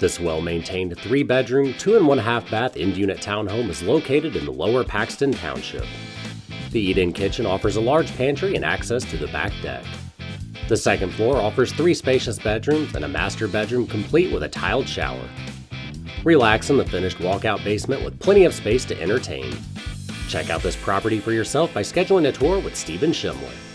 This well maintained three bedroom, two and one half bath end unit townhome is located in the lower Paxton Township. The eat in kitchen offers a large pantry and access to the back deck. The second floor offers three spacious bedrooms and a master bedroom complete with a tiled shower. Relax in the finished walkout basement with plenty of space to entertain. Check out this property for yourself by scheduling a tour with Stephen Shemler.